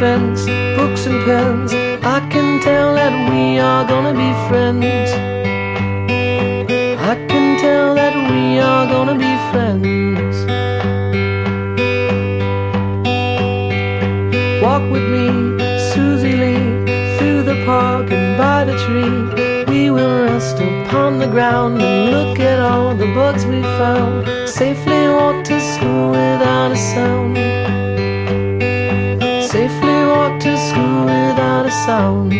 fence, books and pens. I can tell that we are gonna be friends. I can tell that we are gonna be friends. Walk with me, Susie Lee, through the park and by the tree. We will rest upon the ground and look at all the bugs we found. Safely walk sound.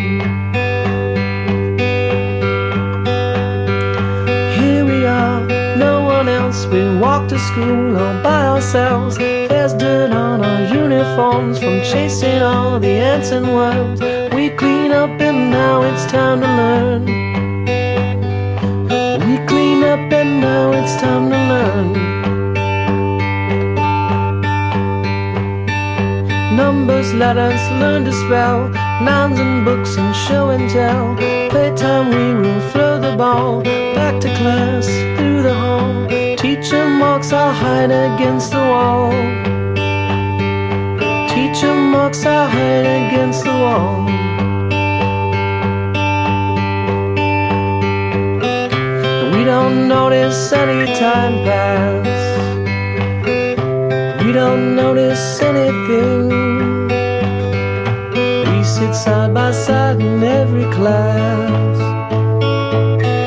Here we are, no one else. We walk to school all by ourselves. There's dirt on our uniforms from chasing all the ants and worms. We clean up and now it's time to learn. We clean up and now it's time to learn. Numbers, letters, learn to spell. Nouns and books and show and tell. Playtime, we will throw the ball. Back to class, through the hall. Teacher marks our hide against the wall. Teacher marks our hide against the wall. We don't notice any time pass. We don't notice anything. Side by side in every class.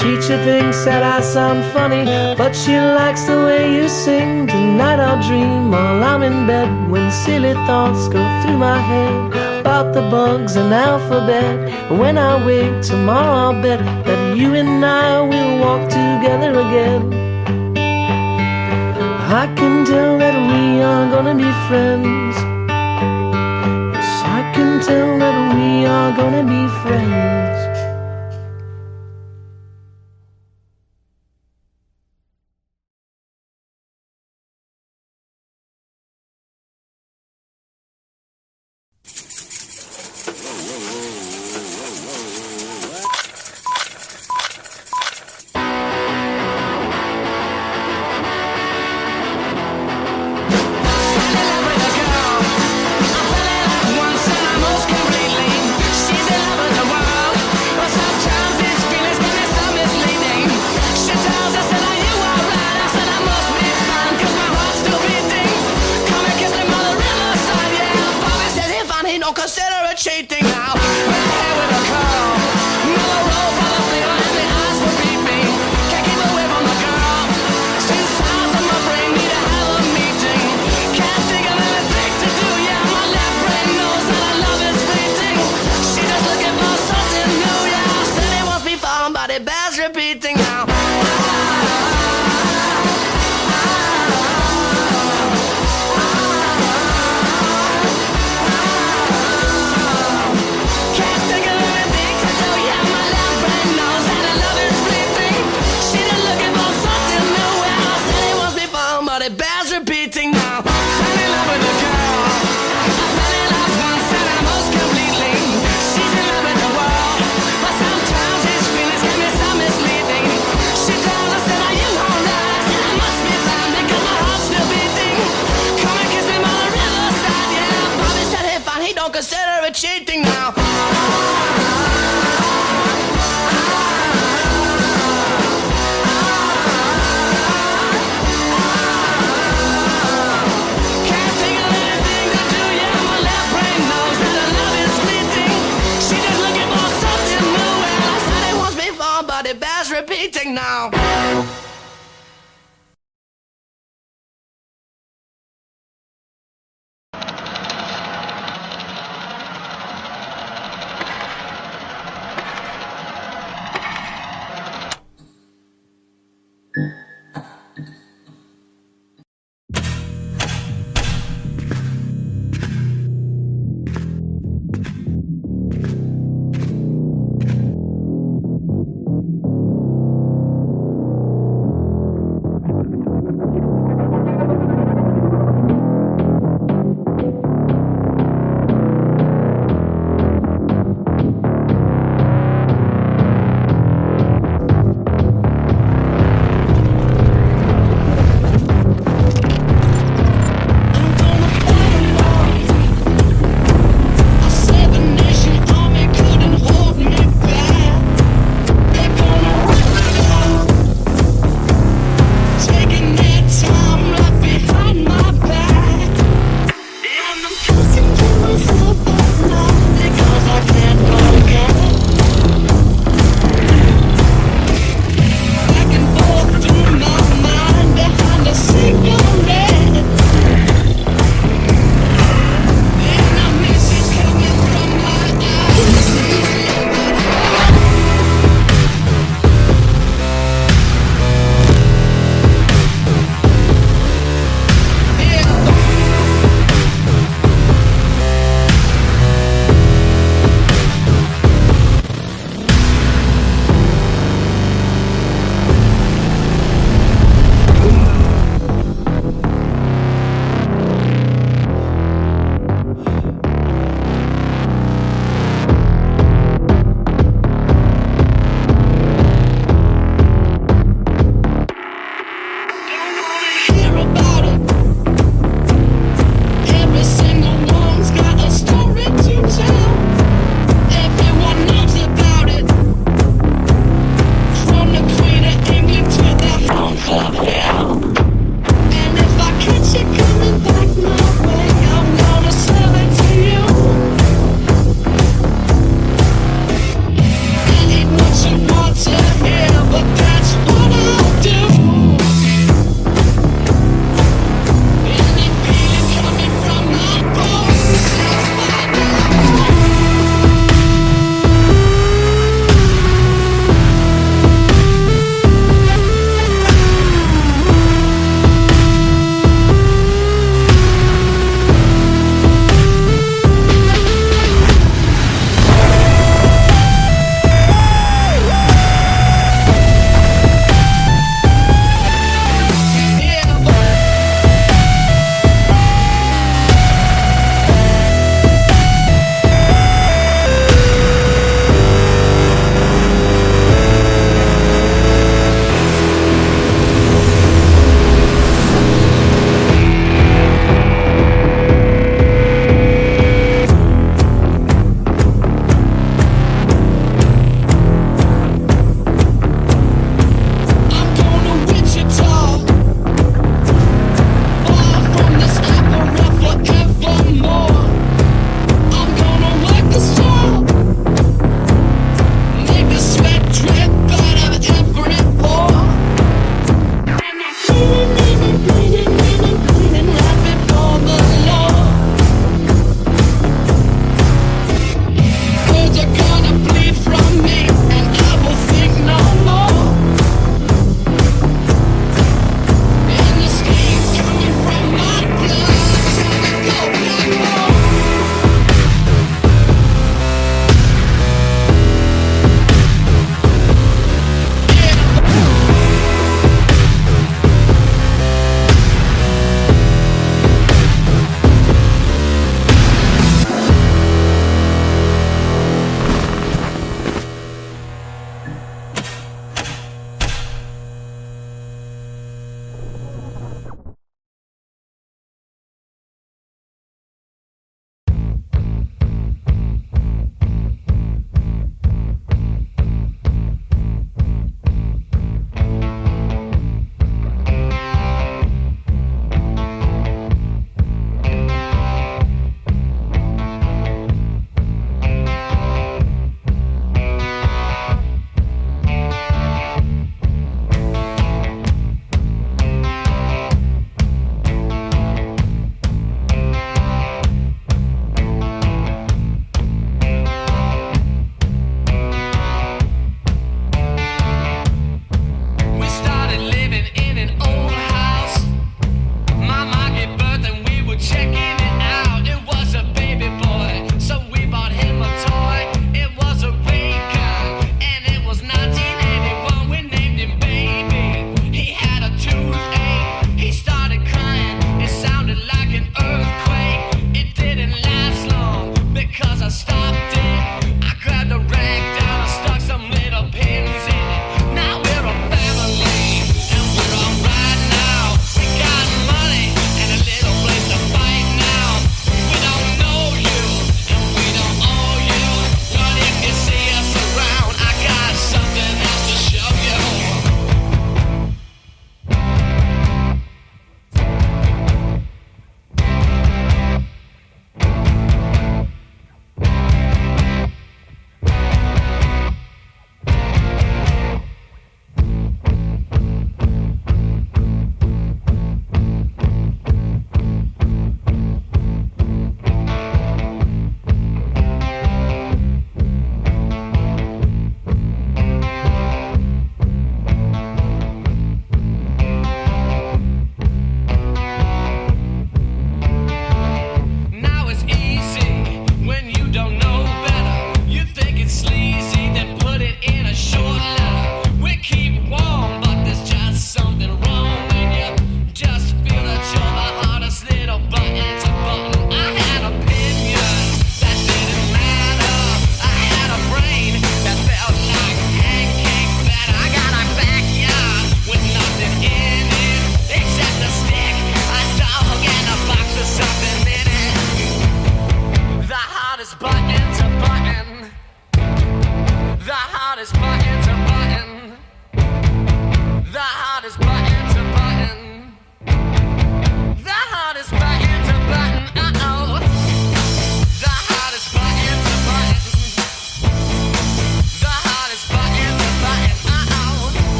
Teacher thinks that I sound funny, but she likes the way you sing. Tonight I'll dream while I'm in bed when silly thoughts go through my head about the bugs and alphabet. When I wake tomorrow, I'll bet that you and I will walk together again. I can tell that we are gonna be friends. Tell that we are gonna be friends.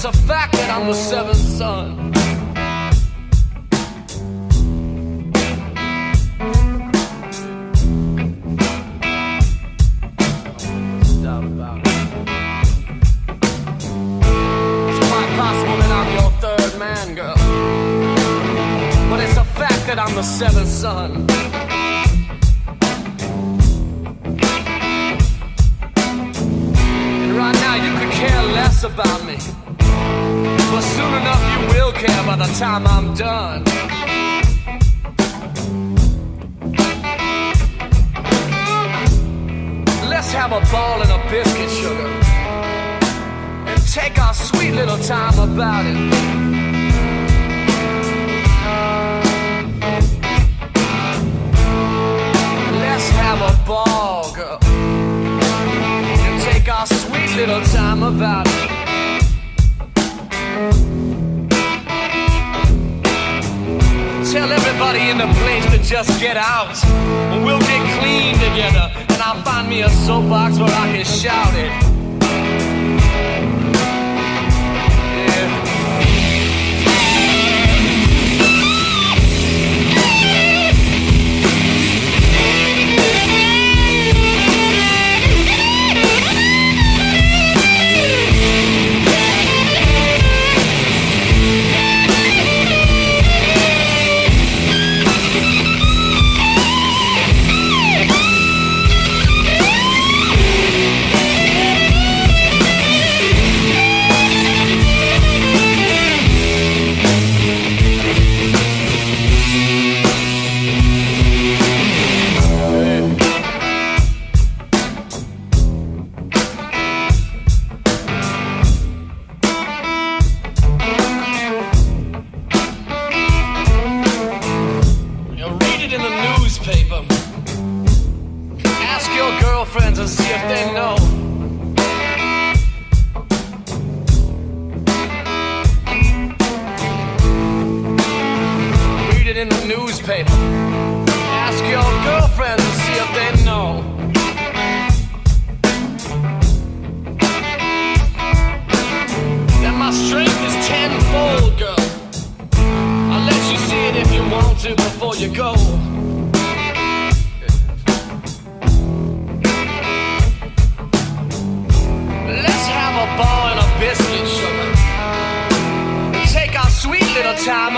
Tell fact that I'm the seventh get to before you go. Let's have a ball and a biscuit, sugar. Take our sweet little time.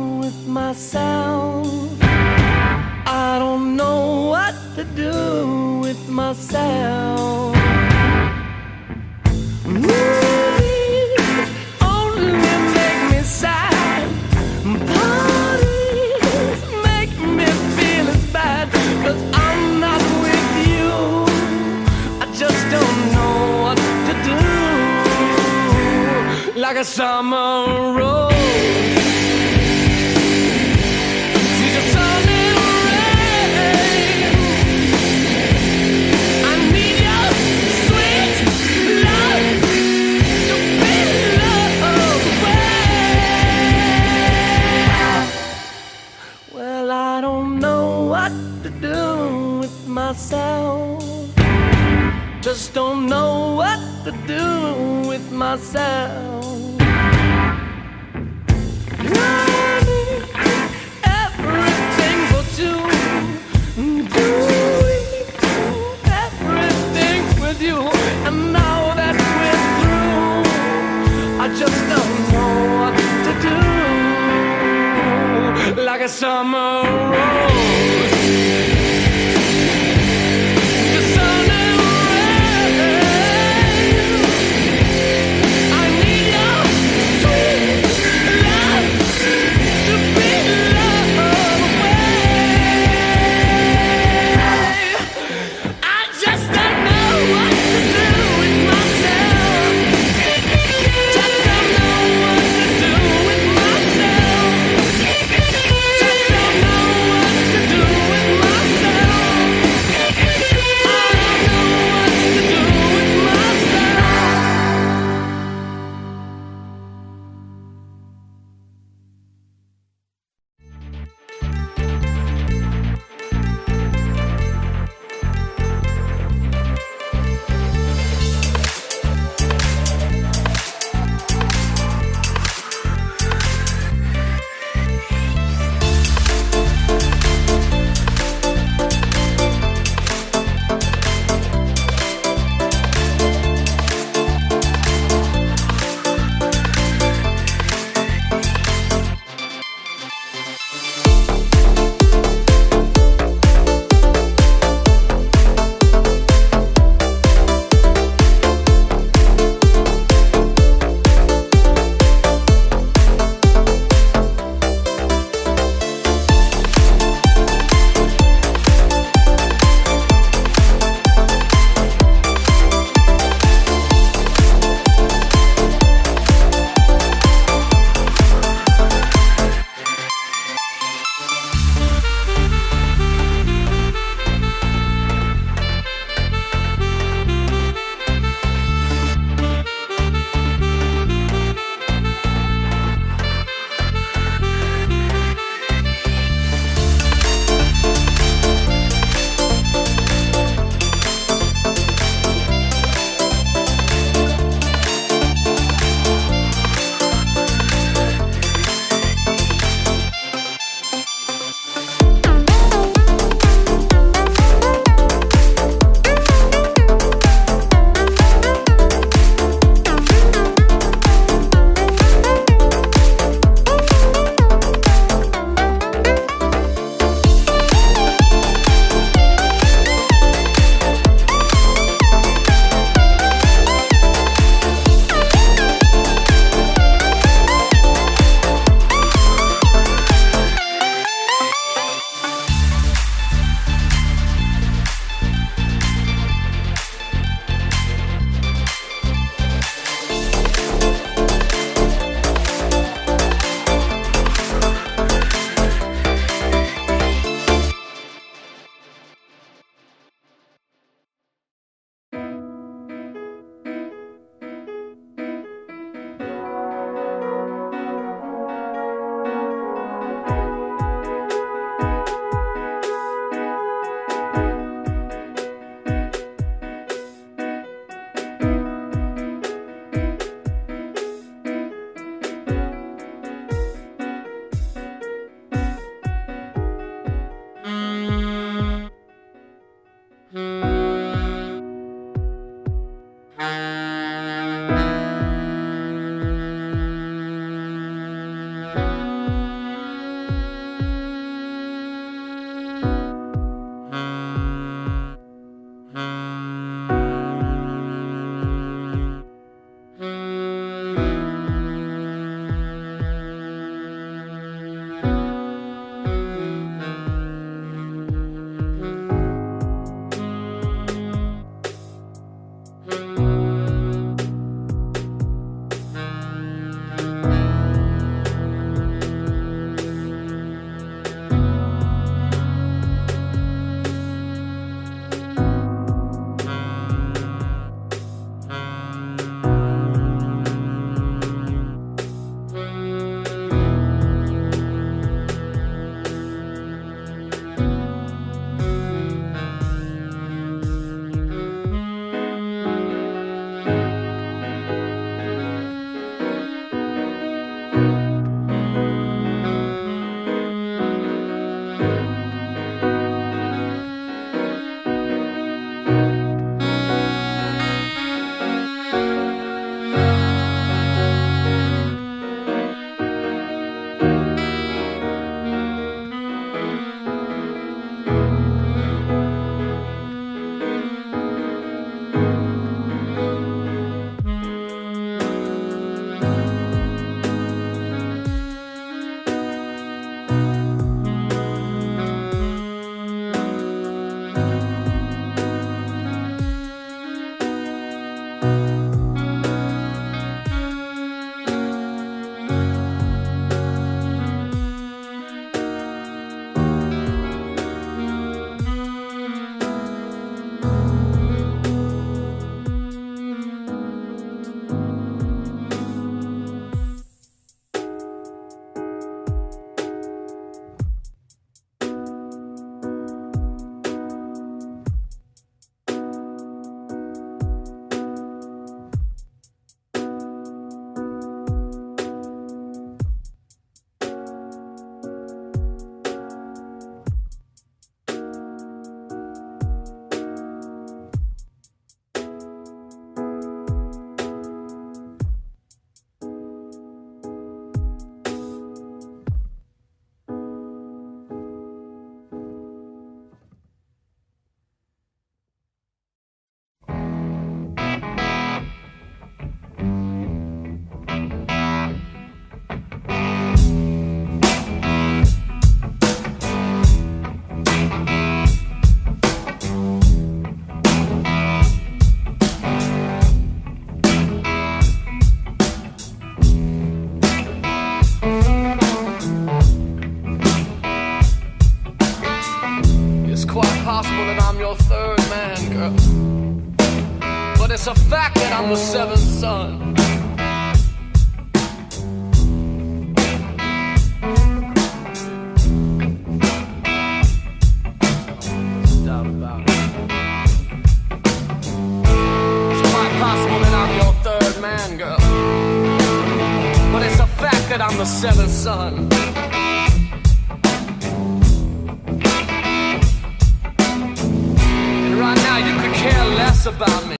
myself. I don't know what to do with myself. Movies only make me sad. Parties make me feel as bad. I'm not with you. I just don't know what to do. Like a summer rose.